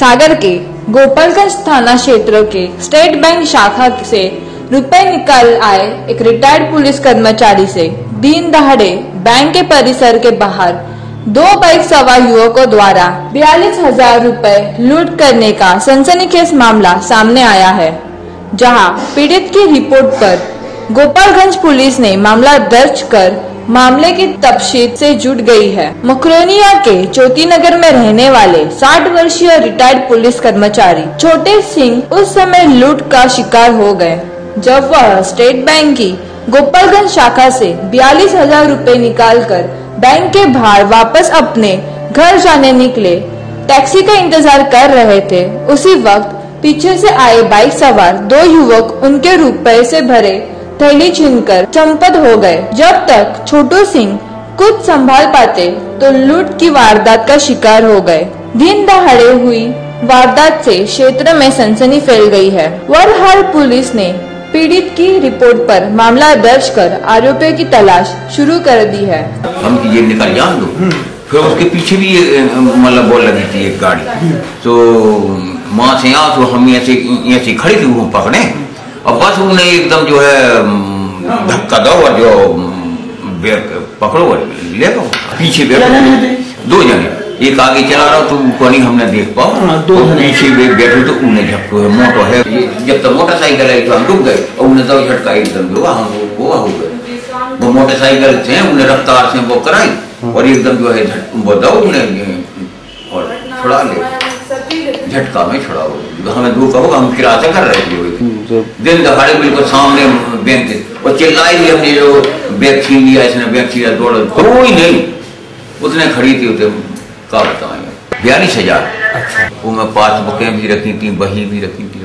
सागर के गोपालगंज थाना क्षेत्र के स्टेट बैंक शाखा से रुपए निकाल आए एक रिटायर्ड पुलिस कर्मचारी से। दिन दहाड़े बैंक के परिसर के बाहर दो बाइक सवार युवकों द्वारा बयालीस हज़ार रूपए लूट करने का सनसनीखेज मामला सामने आया है, जहाँ पीड़ित की रिपोर्ट पर गोपालगंज पुलिस ने मामला दर्ज कर मामले की तफसीत से जुट गई है। मकरोनिया के ज्योति नगर में रहने वाले 60 वर्षीय रिटायर्ड पुलिस कर्मचारी छोटे सिंह उस समय लूट का शिकार हो गए, जब वह स्टेट बैंक की गोपालगंज शाखा से बयालीस हज़ार रूपए निकाल कर बैंक के बाहर वापस अपने घर जाने निकले। टैक्सी का इंतज़ार कर रहे थे। उसी वक्त पीछे से आए बाइक सवार दो युवक उनके रुपए से भरे थैली छीनकर चंपत हो गए। जब तक छोटू सिंह कुछ संभाल पाते तो लूट की वारदात का शिकार हो गए। दिन दहाड़े हुई वारदात से क्षेत्र में सनसनी फैल गई है। वरहाल पुलिस ने पीड़ित की रिपोर्ट पर मामला दर्ज कर आरोपियों की तलाश शुरू कर दी है। हम ये निकल जान दो। फिर उसके पीछे भी मतलब बोल लगी थी एक गाड़ी। तो वहाँ से यहाँ तो हम ऐसे ऐसे खड़ी थी वो पकड़े। और बस उन्हें एकदम जो है धक्का दो और जो पकड़ो और ले गो पीछे बैठो। दो जने। एक आगे चला रहा तो ऊपर नहीं हमने देख पाओ दो पीछे बैग बैठे तो उन्हें झपको है मोटो है। जब तक मोटरसाइकिल आई तो हम रुक गए और उन्हें दो झटका एकदम जो हम वो हो गए। वो मोटरसाइकिल थे उन्हें रफ्तार से वो कराई और एकदम जो है वो दो उन्हें और छुड़ा ले। झटका में छुड़ा वो हमें दूर कहो हम किराया कर रहे थे। दिन दहाड़े बिल्कुल सामने बैंक और चिल्लाई भी हमने जो बैग छीन लिया इसने बैग छीन दौड़ कोई नहीं। उसने खड़ी थी उसे का बताएँगे बयालीस हज़ार। वो मैं पाँच बकें भी रखी थी बही भी रखी थी।